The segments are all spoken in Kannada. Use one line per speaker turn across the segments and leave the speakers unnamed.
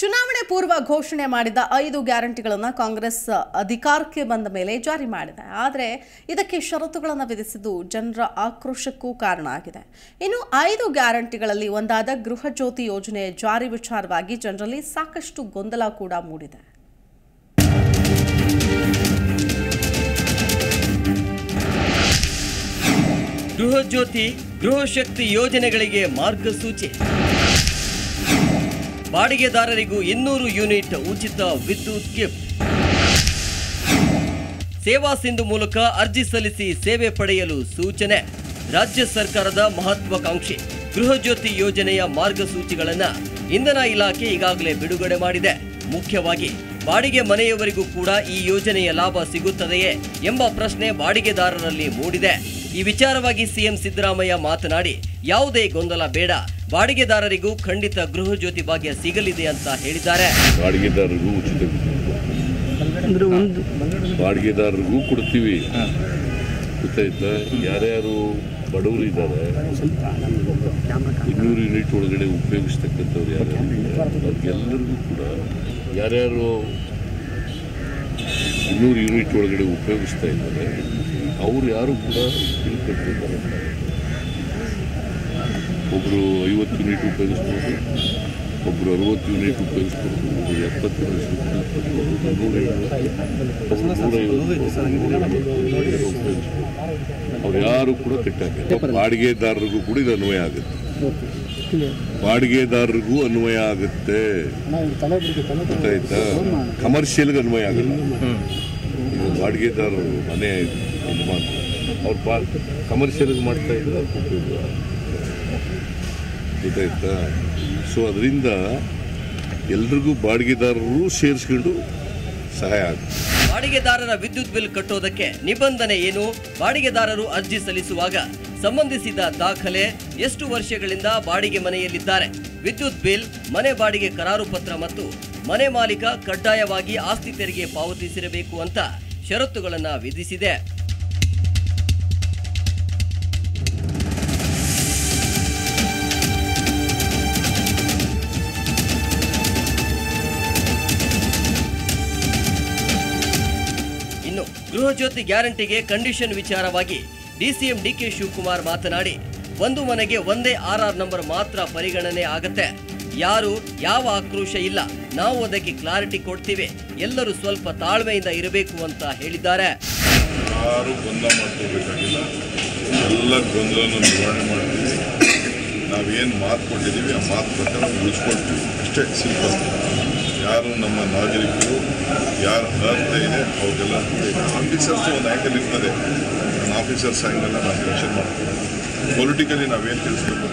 ಚುನಾವಣೆ ಪೂರ್ವ ಘೋಷಣೆ ಮಾಡಿದ ಐದು ಗ್ಯಾರಂಟಿಗಳನ್ನು ಕಾಂಗ್ರೆಸ್ ಅಧಿಕಾರಕ್ಕೆ ಬಂದ ಮೇಲೆ ಜಾರಿ ಮಾಡಿದೆ. ಆದರೆ ಇದಕ್ಕೆ ಷರತ್ತುಗಳನ್ನು ವಿಧಿಸಿದ್ದು ಜನರ ಆಕ್ರೋಶಕ್ಕೂ ಕಾರಣ ಆಗಿದೆ. ಇನ್ನು ಐದು ಗ್ಯಾರಂಟಿಗಳಲ್ಲಿ ಒಂದಾದ ಗೃಹ ಜ್ಯೋತಿ ಯೋಜನೆ ಜಾರಿ ವಿಚಾರವಾಗಿ ಜನರಲ್ಲಿ ಸಾಕಷ್ಟು ಗೊಂದಲ ಕೂಡ ಮೂಡಿದೆ.
ಗೃಹ ಜ್ಯೋತಿ ಗೃಹ ಶಕ್ತಿ ಯೋಜನೆಗಳಿಗೆ ಮಾರ್ಗಸೂಚಿ. ಬಾಡಿಗೆದಾರರಿಗೂ ಇನ್ನೂರು ಯೂನಿಟ್ ಉಚಿತ ವಿದ್ಯುತ್ ಗಿಫ್ಟ್. ಸೇವಾ ಸಿಂಧು ಮೂಲಕ ಅರ್ಜಿ ಸಲ್ಲಿಸಿ ಸೇವೆ ಪಡೆಯಲು ಸೂಚನೆ. ರಾಜ್ಯ ಸರ್ಕಾರದ ಮಹತ್ವಾಕಾಂಕ್ಷಿ ಗೃಹಜ್ಯೋತಿ ಯೋಜನೆಯ ಮಾರ್ಗಸೂಚಿಗಳನ್ನು ಇಂಧನ ಇಲಾಖೆ ಈಗಾಗಲೇ ಬಿಡುಗಡೆ ಮಾಡಿದೆ. ಮುಖ್ಯವಾಗಿ, ಬಾಡಿಗೆ ಮನೆಯವರಿಗೂ ಕೂಡ ಈ ಯೋಜನೆಯ ಲಾಭ ಸಿಗುತ್ತದೆಯೇ ಎಂಬ ಪ್ರಶ್ನೆ ಬಾಡಿಗೆದಾರರಲ್ಲಿ ಮೂಡಿದೆ. ಈ ವಿಚಾರವಾಗಿ ಸಿಎಂ ಸಿದ್ದರಾಮಯ್ಯ ಮಾತನಾಡಿ, ಯಾವುದೇ ಗೊಂದಲ ಬೇಡ. ಬಾಡಿಗೆದಾರರಿಗೂ ಖಂಡಿತ ಗೃಹ ಜ್ಯೋತಿ ಭಾಗ್ಯ ಸಿಗಲಿದೆ ಅಂತ ಹೇಳಿದ್ದಾರೆ.
ಬಾಡಿಗೆದಾರರಿಗೂ ಉಚಿತ ಬಾಡಿಗೆದಾರರಿಗೂ ಕೊಡ್ತೀವಿ. ಗೊತ್ತಾಯ್ತಾ ಯಾರ್ಯಾರು ಬಡವರು ಇದ್ದಾರೆ ಇನ್ನೂರು ಯೂನಿಟ್ ಒಳಗಡೆ ಉಪಯೋಗಿಸ್ತಕ್ಕಂಥವ್ರು ಯಾರ್ಯಾರು ಅವ್ರಿಗೆಲ್ಲರಿಗೂ ಕೂಡ ಯಾರ್ಯಾರು ಇನ್ನೂರು ಯೂನಿಟ್ ಒಳಗಡೆ ಉಪಯೋಗಿಸ್ತಾ ಇದ್ದಾರೆ ಅವ್ರು ಯಾರು ಕೂಡ ಬಿಲ್ ಕಟ್ಟಬೇಕಾರೆ ಒಬ್ಬರು ಐವತ್ತು ಯೂನಿಟ್ ಉಪಯೋಗಿಸ್ಬೋದು ಒಬ್ಬರು ಅರವತ್ತು ಯೂನಿಟ್ ಉಪಯೋಗಿಸ್ಬೋದು ಒಬ್ಬರು ಎಪ್ಪತ್ತು ಉಪಯೋಗಿಸ್ಬೋದು ಅವ್ರು ಯಾರು ಕೂಡ ಕಟ್ಟಾಕಿಲ್ಲ ಬಾಡಿಗೆದಾರರಿಗೂ ಕೂಡ ಇದು ಅನ್ವಯ ಆಗುತ್ತೆ. ಬಾಡಿಗೆದಾರರಿಗೂ ಅನ್ವಯ ಆಗುತ್ತೆ. ಗೊತ್ತಾಯ್ತಾ? ಕಮರ್ಷಿಯಲ್ಗೆ ಅನ್ವಯ ಆಗಲ್ಲ ಬಾಡಿಗೆದಾರರು ಮನೆ ಅವ್ರು ಬಾ ಕಮರ್ಷಿಯಲ್ಗೆ ಮಾಡ್ತಾ ಇದ್ರೆ ಗೊತ್ತಾಯ್ತಾ ಸೊ ಅದರಿಂದ ಎಲ್ರಿಗೂ ಬಾಡಿಗೆದಾರರು ಸೇರಿಸ್ಕೊಂಡು ಸಹಾಯ ಆಗುತ್ತೆ.
ಬಾಡಿಗೆದಾರರ ವಿದ್ಯುತ್ ಬಿಲ್ ಕಟ್ಟೋದಕ್ಕೆ ನಿಬಂಧನೆ ಏನು? ಬಾಡಿಗೆದಾರರು ಅರ್ಜಿ ಸಲ್ಲಿಸುವಾಗ ಸಂಬಂಧಿಸಿದ ದಾಖಲೆ ಎಷ್ಟು ವರ್ಷಗಳಿಂದ ಬಾಡಿಗೆ ಮನೆಯಲ್ಲಿದ್ದಾರೆ? ವಿದ್ಯುತ್ ಬಿಲ್, ಮನೆ ಬಾಡಿಗೆ ಕರಾರು ಪತ್ರ ಮತ್ತು ಮನೆ ಮಾಲೀಕ ಕಡ್ಡಾಯವಾಗಿ ಆಸ್ತಿ ತೆರಿಗೆ ಪಾವತಿಸಿರಬೇಕು ಅಂತ ಷರತ್ತುಗಳನ್ನು ವಿಧಿಸಿದೆ. ಜ್ಯೋತಿ ಗ್ಯಾರಂಟಿಗೆ ಕಂಡೀಷನ್ ವಿಚಾರವಾಗಿ ಡಿಸಿಎಂ ಡಿಕೆ ಶಿವಕುಮಾರ್ ಮಾತನಾಡಿ, ಒಂದು ಮನೆಗೆ ಒಂದೇ ಆರ್ ಆರ್ ನಂಬರ್ ಮಾತ್ರ ಪರಿಗಣನೆ ಆಗತ್ತೆ. ಯಾರು, ಯಾವ ಆಕ್ರೋಶ ಇಲ್ಲ. ನಾವು ಅದಕ್ಕೆ ಕ್ಲಾರಿಟಿ ಕೊಡ್ತೀವಿ. ಎಲ್ಲರೂ ಸ್ವಲ್ಪ ತಾಳ್ಮೆಯಿಂದ ಇರಬೇಕು ಅಂತ ಹೇಳಿದ್ದಾರೆ.
ಎಲ್ಲ ನಿವಾರಣೆ ಮಾಡ್ತೀವಿ. ನಾವೇನು ಮಾತು ಕೊಟ್ಟಿದ್ದೀವಿ, ಆ ಮಾತು ಅಷ್ಟೇ, ಸಿಂಪಲ್. ಯಾರು ನಮ್ಮ ನಾಗರಿಕರು, ಯಾರು ಅರ್ಥ ಇದೆ, ಅವ್ರಿಗೆಲ್ಲ ಆಫೀಸರ್ಸ್ ಒಂದು ಆ್ಯಂಗಲ್ ಇರ್ತದೆ. ನನ್ನ ಆಫೀಸರ್ಸ್ ಆ್ಯಂಗಲ್ ನಾನು ಯೋಚನೆ ಮಾಡ್ತೀನಿ ಪೊಲಿಟಿಕಲಿ ನಾವೇನು ತಿಳಿಸ್ಬೇಕು?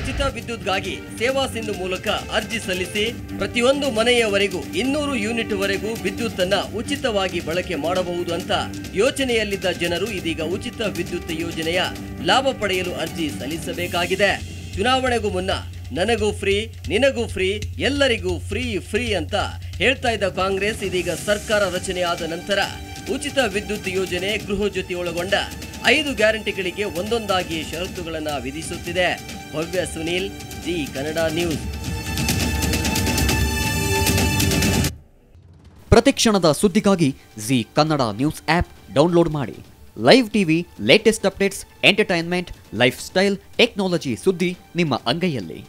ಉಚಿತ ವಿದ್ಯುತ್ಗಾಗಿ ಸೇವಾ ಸಿಂಧು ಮೂಲಕ ಅರ್ಜಿ ಸಲ್ಲಿಸಿ ಪ್ರತಿಯೊಂದು ಮನೆಯವರೆಗೂ ಇನ್ನೂರು ಯೂನಿಟ್ ವರೆಗೂ ವಿದ್ಯುತ್ ಅನ್ನ ಉಚಿತವಾಗಿ ಬಳಕೆ ಮಾಡಬಹುದು ಅಂತ ಯೋಚನೆಯಲ್ಲಿದ್ದ ಜನರು ಇದೀಗ ಉಚಿತ ವಿದ್ಯುತ್ ಯೋಜನೆಯ ಲಾಭ ಪಡೆಯಲು ಅರ್ಜಿ ಸಲ್ಲಿಸಬೇಕಾಗಿದೆ. ಚುನಾವಣೆಗೂ ಮುನ್ನ ನನಗೂ ಫ್ರೀ, ನಿನಗೂ ಫ್ರೀ, ಎಲ್ಲರಿಗೂ ಫ್ರೀ ಫ್ರೀ ಅಂತ ಹೇಳ್ತಾ ಇದ್ದ ಕಾಂಗ್ರೆಸ್ ಇದೀಗ ಸರ್ಕಾರ ರಚನೆಯಾದ ನಂತರ ಉಚಿತ ವಿದ್ಯುತ್ ಯೋಜನೆ ಗೃಹ ಜ್ಯೋತಿ ಒಳಗೊಂಡ ಐದು ಗ್ಯಾರಂಟಿಗಳಿಗೆ ಒಂದೊಂದಾಗಿ ಷರತ್ತುಗಳನ್ನು ವಿಧಿಸುತ್ತಿದೆ. ಭವ್ಯ ಸುನೀಲ್, ಜಿ ಕನ್ನಡ ನ್ಯೂಸ್.
ಪ್ರತಿಕ್ಷಣದ ಸುದ್ದಿಗಾಗಿ Zee Kannada news app download ಮಾಡಿ. Live TV, latest updates, entertainment, lifestyle, technology ಸುದ್ದಿ ನಿಮ್ಮ ಅಂಗೈಯಲ್ಲಿ.